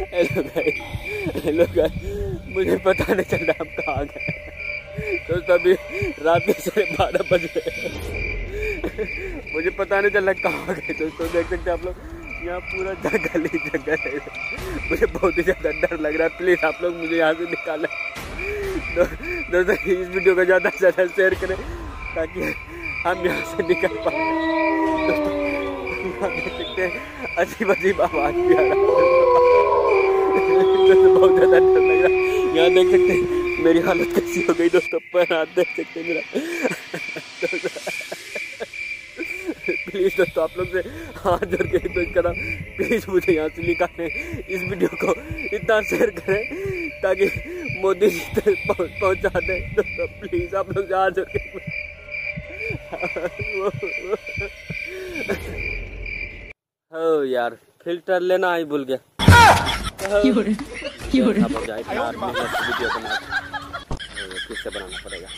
Hello hello मुझे पता नहीं चल रहा हम कहाँ गए तो अभी रात के साढ़े बारह बज रहे मुझे पता नहीं चल रहा कहाँ गए। दोस्तों देख सकते आप लोग। यहाँ पूरा जंगल ही जंगल है। मुझे बहुत ही ज़्यादा डर लग रहा है। प्लीज़ आप लोग मुझे यहाँ से निकालें। दो, दोस्तों इस वीडियो को ज़्यादा से ज़्यादा शेयर करें ताकि हम यहाँ से निकल पाए। देख सकते हैं अजीब अजीब आवाज़ भी आ रहा है। यहाँ देख सकते हैं, मेरी हालत कैसी हो गई दोस्तों, पर हाथ देख सकते हैं मेरा प्लीज़ दोस्तों, आप लोग से हाथ जोड़ के रिक्वेस्ट कर प्लीज़ मुझे यहाँ से निकालें, इस वीडियो को इतना शेयर करें, ताकि मोदी जी तक पहुँच पहुँचा दें। दोस्तों प्लीज़ आप लोग से हाथ जोड़ के हो यार फ़िल्टर लेना ही भूल गया। हो जाए वीडियो बना फिर बनाना पड़ेगा?